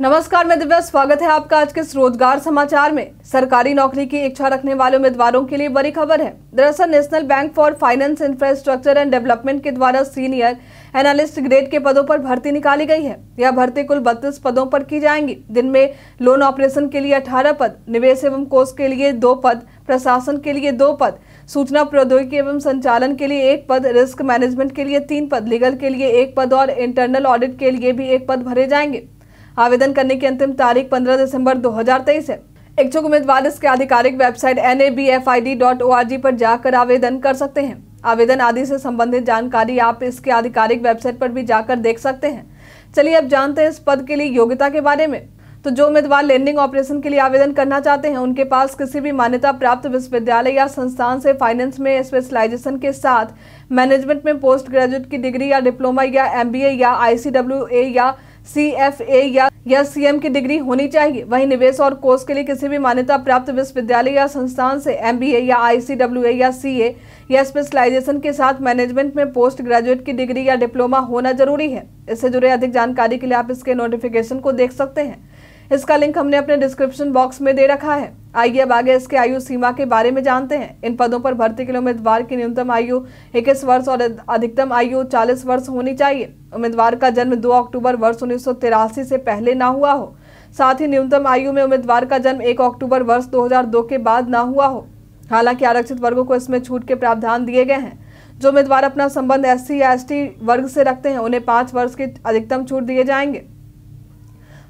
नमस्कार, मैं दिव्या, स्वागत है आपका आज के रोज़गार समाचार में। सरकारी नौकरी की इच्छा रखने वाले उम्मीदवारों के लिए बड़ी खबर है। दरअसल, national bank for finance infrastructure and development के द्वारा सीनियर एनालिस्ट ग्रेड के पदों पर भर्ती निकाली गई है। यह भर्ती कुल बत्तीस पदों पर की जाएँगी। जिनमें लोन ऑपरेशन के लिए अठारह पद, निवेश एवं कोष के लिए दो पद, प्रशासन के लिए दो पद, सूचना प्रौद्योगिकी एवं संचालन के लिए एक पद, रिस्क मैनेजमेंट के लिए तीन पद, लीगल के लिए एक पद और इंटरनल ऑडिट के लिए भी एक पद भरे जाएँगे। आवेदन करने की अंतिम तारीख 15 दिसंबर 2023 है। इच्छुक उम्मीदवार इसके आधिकारिक वेबसाइट एन पर जाकर आवेदन कर सकते हैं। आवेदन आदि से संबंधित जानकारी आप इसके आधिकारिक वेबसाइट पर भी जाकर देख सकते हैं। चलिए अब जानते हैं इस पद के लिए योग्यता के बारे में। तो जो उम्मीदवार लेंडिंग ऑपरेशन के लिए आवेदन करना चाहते हैं, उनके पास किसी भी मान्यता प्राप्त विश्वविद्यालय या संस्थान से फाइनेंस में स्पेशलाइजेशन के साथ मैनेजमेंट में पोस्ट ग्रेजुएट की डिग्री या डिप्लोमा या एमबीए या आईसीडब्ल्यूए या सीएफए या या सीएम की डिग्री होनी चाहिए। वहीं निवेश और कोर्स के लिए किसी भी मान्यता प्राप्त विश्वविद्यालय या संस्थान से एमबीए या आईसीडब्ल्यूए या सीए या स्पेशलाइजेशन के साथ मैनेजमेंट में पोस्ट ग्रेजुएट की डिग्री या डिप्लोमा होना ज़रूरी है। इससे जुड़े अधिक जानकारी के लिए आप इसके नोटिफिकेशन को देख सकते हैं। इसका लिंक हमने अपने डिस्क्रिप्शन बॉक्स में दे रखा है। आइए अब आगे इसके आयु सीमा के बारे में जानते हैं। इन पदों पर भर्ती के लिए उम्मीदवार की न्यूनतम आयु इक्कीस वर्ष और अधिकतम आयु चालीस वर्ष होनी चाहिए। उम्मीदवार का जन्म 2 अक्टूबर वर्ष उन्नीस सौ तिरासी से पहले ना हुआ हो। साथ ही न्यूनतम आयु में उम्मीदवार का जन्म एक अक्टूबर वर्ष दो हज़ार दो के बाद ना हुआ हो। हालाँकि आरक्षित वर्गों को इसमें छूट के प्रावधान दिए गए हैं। जो उम्मीदवार अपना संबंध एससी या एसटी वर्ग से रखते हैं, उन्हें पाँच वर्ष की अधिकतम छूट दिए जाएँगे।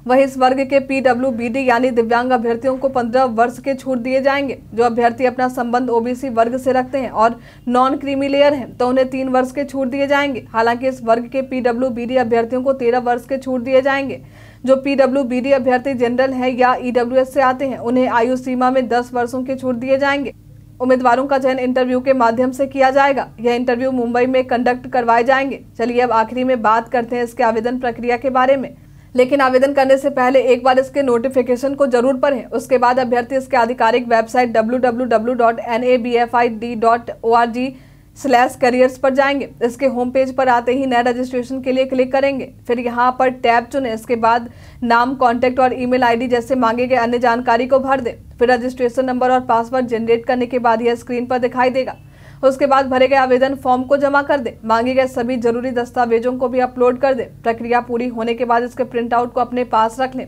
वहीं इस वर्ग के पीडब्ल्यू बीडी यानी दिव्यांग अभ्यर्थियों को 15 वर्ष के छूट दिए जाएँगे। जो अभ्यर्थी अपना संबंध ओबीसी वर्ग से रखते हैं और नॉन क्रीमी लेयर हैं तो उन्हें तीन वर्ष के छूट दिए जाएँगे। हालाँकि इस वर्ग के पीडब्ल्यू बीडी अभ्यर्थियों को तेरह वर्ष के छूट दिए जाएँगे। जो पीडब्ल्यू बीडी अभ्यर्थी जनरल है या ईडब्ल्यू से आते हैं, उन्हें आयु सीमा में दस वर्षों के छूट दिए जाएँगे। उम्मीदवारों का चयन इंटरव्यू के माध्यम से किया जाएगा। यह इंटरव्यू मुंबई में कंडक्ट करवाए जाएँगे। चलिए अब आखिरी में बात करते हैं इसके आवेदन प्रक्रिया के बारे में। लेकिन आवेदन करने से पहले एक बार इसके नोटिफिकेशन को ज़रूर पढ़ें। उसके बाद अभ्यर्थी इसके आधिकारिक वेबसाइट www.nabfid.org स्लैश करियर्स पर जाएँगे। इसके होम पेज पर आते ही नए रजिस्ट्रेशन के लिए क्लिक करेंगे। फिर यहाँ पर टैब चुनें। इसके बाद नाम कॉन्टैक्ट और ईमेल आईडी जैसे मांगे गए अन्य जानकारी को भर दें। फिर रजिस्ट्रेशन नंबर और पासवर्ड जनरेट करने के बाद यह स्क्रीन पर दिखाई देगा। उसके बाद भरे गए आवेदन फॉर्म को जमा कर दे। मांगे गए सभी ज़रूरी दस्तावेजों को भी अपलोड कर दे। प्रक्रिया पूरी होने के बाद इसके प्रिंटआउट को अपने पास रख लें।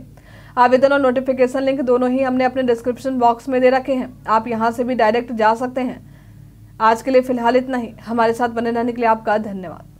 आवेदन और नोटिफिकेशन लिंक दोनों ही हमने अपने डिस्क्रिप्शन बॉक्स में दे रखे हैं। आप यहाँ से भी डायरेक्ट जा सकते हैं। आज के लिए फ़िलहाल इतना ही। हमारे साथ बने रहने के लिए आपका धन्यवाद।